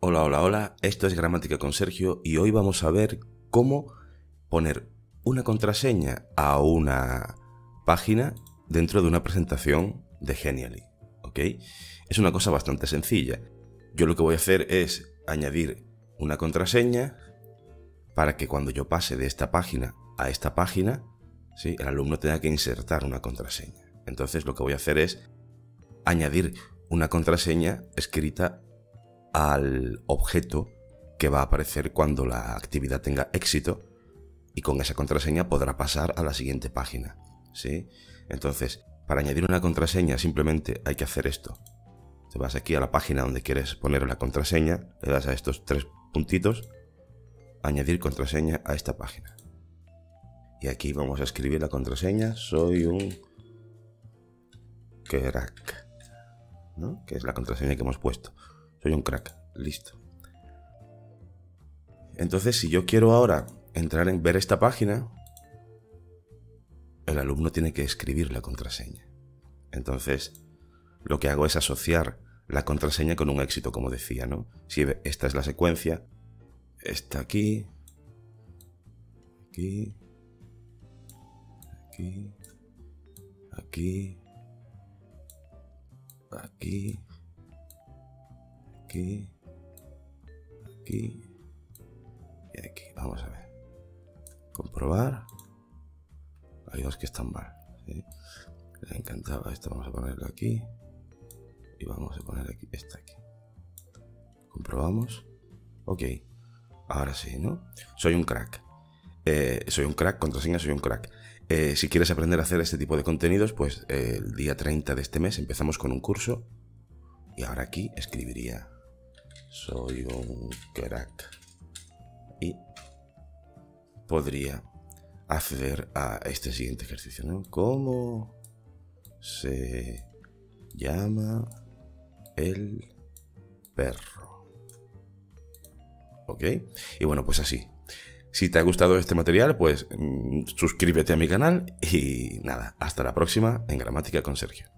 Hola, hola, hola, esto es Gramática con Sergio y hoy vamos a ver cómo poner una contraseña a una página dentro de una presentación de Genially. Es una cosa bastante sencilla. Yo lo que voy a hacer es añadir una contraseña para que cuando yo pase de esta página a esta página, ¿sí? el alumno tenga que insertar una contraseña. Entonces lo que voy a hacer es añadir una contraseña escrita al objeto que va a aparecer cuando la actividad tenga éxito y con esa contraseña podrá pasar a la siguiente página. ¿sí? Entonces, para añadir una contraseña simplemente hay que hacer esto. Te vas aquí a la página donde quieres poner la contraseña, le das a estos tres puntitos, añadir contraseña a esta página. Y aquí vamos a escribir la contraseña, soy un crack, ¿no? Que es la contraseña que hemos puesto. Soy un crack, listo. Entonces, si yo quiero ahora entrar en ver esta página, el alumno tiene que escribir la contraseña. Entonces, lo que hago es asociar la contraseña con un éxito, como decía, ¿no? Si esta es la secuencia, está aquí, aquí, aquí, aquí, aquí, aquí, y aquí. Vamos a ver. Comprobar. Hay dos que están mal. ¿sí? Le encantaba esto. Vamos a ponerlo aquí. Y vamos a poner aquí, esta aquí. Comprobamos. Ok. Ahora sí, ¿no? Soy un crack. Eh, soy un crack, contraseña, soy un crack. Eh, si quieres aprender a hacer este tipo de contenidos, pues eh, el día 30 de este mes empezamos con un curso. Y ahora aquí escribiría soy un crack. Y podría acceder a este siguiente ejercicio, ¿no? ¿Cómo se llama el perro? ¿Ok? Y bueno, pues así. Si te ha gustado este material, pues mm, suscríbete a mi canal y nada, hasta la próxima en Gramática con Sergio.